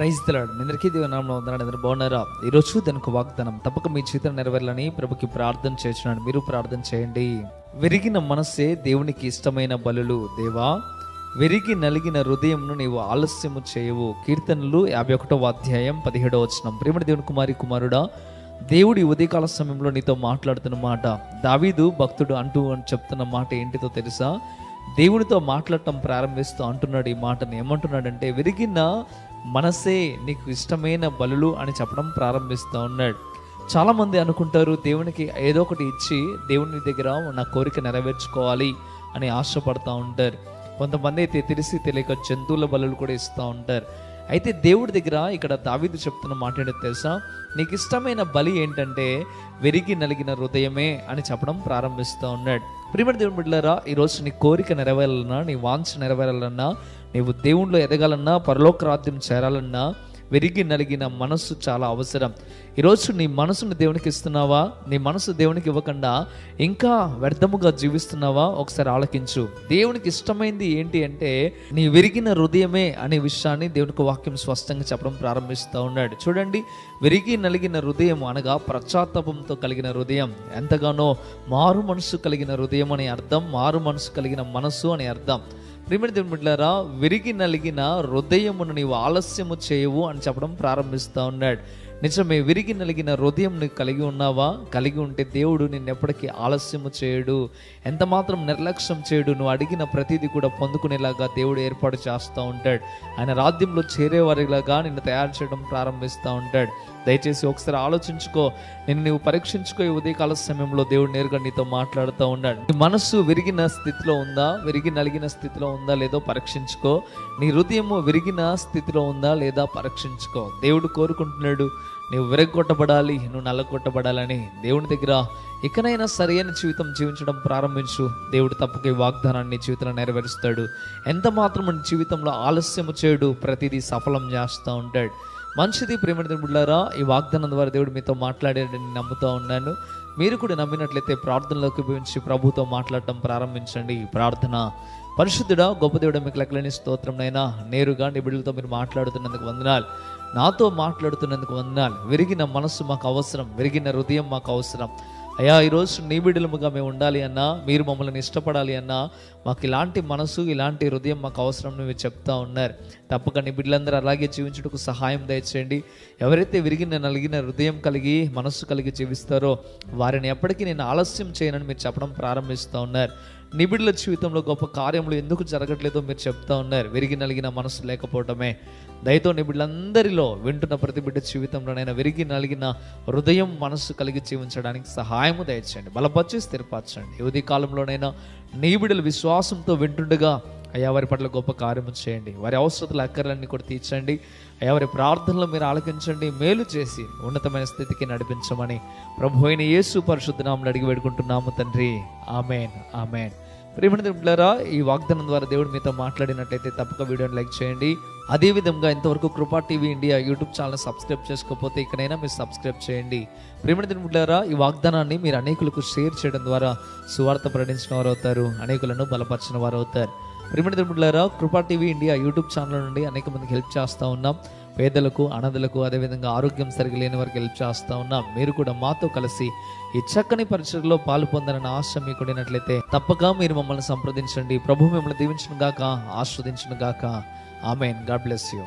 Praise తెలాడు మీ అందరికీ దేవనామంలో ఉందని అందరూ బాగున్నారా? ఈరోజు దానికి వాగ్దానం తప్పక మీ జీవితం నెరవేరాలని ప్రభుకి ప్రార్థన చేస్తున్నాడు మీరు ప్రార్థన చేయండి. విరిగిన మనస్సే దేవునికి ఇష్టమైన బలులు. దేవా విరిగి నలిగిన హృదయంను నీవు ఆలస్యము చేయవు. కీర్తనలు యాభై ఒకటో అధ్యాయం పదిహేడో వచనం. ప్రేమడి దేవుని కుమారి కుమారుడా దేవుడి ఉదయకాల సమయంలో నీతో మాట్లాడుతున్న మాట దావీదు భక్తుడు అంటూ అని చెప్తున్న మాట ఏంటిదో తెలుసా? దేవునితో మాట్లాడటం ప్రారంభిస్తూ అంటున్నాడు ఈ మాటను. ఏమంటున్నాడంటే విరిగిన మనసే నీకు ఇష్టమైన బలులు అని చెప్పడం ప్రారంభిస్తూ ఉన్నాడు. చాలామంది అనుకుంటారు దేవునికి ఏదో ఒకటి ఇచ్చి దేవుని దగ్గర నా కోరిక నెరవేర్చుకోవాలి అని ఆశపడతా ఉంటారు. కొంతమంది అయితే తెలిసి తెలియక జంతువుల బలులు కూడా ఇస్తూ ఉంటారు. అయితే దేవుడి దగ్గర ఇక్కడ దావీదు చెప్తున్న మాట తెలుసా? నీకు ఇష్టమైన బలి ఏంటంటే వెరిగి నలిగిన హృదయమే అని చెప్పడం ప్రారంభిస్తూ ఉన్నాడు. ప్రియమైన దేవుని బిడ్డలారా ఈరోజు నీ కోరిక నెరవేరాలన్నా నీ వాంఛ నెరవేరాలన్నా నీవు దేవుణ్ణిలో ఎదగాలన్నా పరలోక రాజ్యం చేరాలన్నా విరిగి నలిగిన మనస్సు చాలా అవసరం. ఈరోజు నీ మనసును దేవునికి ఇస్తున్నావా? నీ మనసు దేవునికి ఇవ్వకుండా ఇంకా వ్యర్థముగా జీవిస్తున్నావా? ఒకసారి ఆలకించు. దేవునికి ఇష్టమైంది ఏంటి అంటే నీ విరిగిన హృదయమే అనే విషయాన్ని దేవునికి వాక్యం స్పష్టంగా చెప్పడం ప్రారంభిస్తూ ఉన్నాడు. చూడండి విరిగి నలిగిన హృదయం అనగా పశ్చాత్తాపంతో కలిగిన హృదయం. ఎంతగానో మారు మనసు కలిగిన హృదయం అనే అర్థం మారు మనసు కలిగిన మనసు అనే అర్థం. ప్రియమైన దేవుని బిడ్డలారా విరిగి నలిగిన హృదయమును నీవు ఆలస్యము చేయవు అని చెప్పడం ప్రారంభిస్తూ ఉన్నాడు. నిజమే విరిగి నలిగిన హృదయం నువ్వు కలిగి ఉన్నావా? కలిగి ఉంటే దేవుడు నిన్ను ఎప్పటికీ ఆలస్యము చేయడు ఎంత మాత్రం నిర్లక్ష్యం చేయడు. నువ్వు అడిగిన ప్రతిదీ కూడా పొందుకునేలాగా దేవుడు ఏర్పాటు చేస్తూ ఉంటాడు. ఆయన రాజ్యంలో చేరేవారిలాగా నిన్ను తయారు చేయడం ప్రారంభిస్తూ ఉంటాడు. దయచేసి ఒకసారి ఆలోచించుకో నిన్ను నువ్వు పరీక్షించుకో ఉదయకాల సమయంలో దేవుడు నేరుగా నీతో మాట్లాడుతూ ఉన్నాడు. నీ మనస్సు విరిగిన స్థితిలో ఉందా? విరిగి నలిగిన స్థితిలో ఉందా లేదో పరీక్షించుకో. నీ హృదయము విరిగిన స్థితిలో ఉందా లేదా పరీక్షించుకో. దేవుడు కోరుకుంటున్నాడు నువ్వు విరగొట్టబడాలి నువ్వు నల్లగొట్టబడాలని దేవుని దగ్గర ఇకనైనా సరైన జీవితం జీవించడం ప్రారంభించు. దేవుడు తప్పక వాగ్దానాన్ని జీవితంలో నెరవేరుస్తాడు. ఎంత మాత్రం నీ జీవితంలో ఆలస్యము చేయడు ప్రతిదీ సఫలం చేస్తూ ఉంటాడు. మంచిది ప్రేమ బిడ్డారా ఈ వాగ్దానం ద్వారా దేవుడు మీతో మాట్లాడాడని నమ్ముతూ ఉన్నాను. మీరు కూడా నమ్మినట్లయితే ప్రార్థనలోకి ఉపయోగించి ప్రభుతో మాట్లాడటం ప్రారంభించండి. ప్రార్థన పరిశుద్ధుడా గొప్ప దేవుడు మీకు లెక్కలేని స్తోత్రంనైనా నేరుగా నీ బిడ్డలతో మీరు మాట్లాడుతున్నందుకు వందనాలు. నాతో మాట్లాడుతున్నందుకు వందనాలు. విరిగిన మనస్సు మాకు అవసరం విరిగిన హృదయం మాకు అవసరం. అయ్యా ఈరోజు నీ బిడ్డలముగా మేము ఉండాలి అన్నా మీరు మమ్మల్ని ఇష్టపడాలి అన్నా మాకు ఇలాంటి మనసు ఇలాంటి హృదయం మాకు అవసరం మీరు చెప్తా ఉన్నారు. తప్పక నీ బిడ్డలందరూ అలాగే జీవించుటకు సహాయం దయచేయండి. ఎవరైతే విరిగిన నలిగిన హృదయం కలిగి మనస్సు కలిగి జీవిస్తారో వారిని ఎప్పటికీ నేను ఆలస్యం చేయనని మీరు చెప్పడం ప్రారంభిస్తూ ఉన్నారు. నిబిడుల జీవితంలో గొప్ప కార్యములు ఎందుకు జరగట్లేదో మీరు చెప్తా ఉన్నారు. విరిగి నలిగిన మనసు లేకపోవటమే. దయతో నిబిడ్లందరిలో వింటున్న ప్రతి బిడ్డ జీవితంలోనైనా విరిగి నలిగిన హృదయం మనస్సు కలిగి జీవించడానికి సహాయము దయచేయండి. బలపరిచి స్థిరపరచండి. యువతి కాలంలోనైనా నీ విశ్వాసంతో వింటుండగా అయ్యా వారి పట్ల గొప్ప కార్యము చేయండి. వారి అవసరతల అక్కర్లన్నీ కూడా తీర్చండి. అయ్యా వారి ప్రార్థనలు మీరు ఆలకించండి మేలు చేసి ఉన్నతమైన స్థితికి నడిపించమని ప్రభు అయిన యేసు పరిశుద్ధనామలు అడిగి పెడుకుంటున్నాము తండ్రి. Amen amen. ప్రేమణ ఈ వాగ్దానం ద్వారా దేవుడు మీతో మాట్లాడినట్లయితే తప్పక వీడియోని లైక్ చేయండి. అదేవిధంగా ఇంతవరకు Krupa TV India YouTube channel subscribe చేసుకోకపోతే ఇకనైనా మీరు సబ్స్క్రైబ్ చేయండి. ప్రేమణ ఈ వాగ్దానాన్ని మీరు అనేకులకు షేర్ చేయడం ద్వారా సువార్త ప్రకటించిన వారు అవుతారు అనేకులను బలపరిచిన వారు అవుతారు ప్రిమిడి దిగులారా కృపా టీవీ ఇండియా యూట్యూబ్ ఛానల్ నుండి అనేక మందికి హెల్ప్ చేస్తూ ఉన్నాం. పేదలకు అనాథలకు అదేవిధంగా ఆరోగ్యం సరిగా లేని వారికి హెల్ప్ చేస్తూ ఉన్నాం. మీరు కూడా మాతో కలిసి ఈ చక్కని పరిచయలో పాలు పొందాలని ఆశ మీకుడినట్లయితే తప్పక మీరు మమ్మల్ని సంప్రదించండి. ప్రభు మిమ్మల్ని దీవించను గాక ఆస్వాదించను గాక ఆమెన్. God bless you.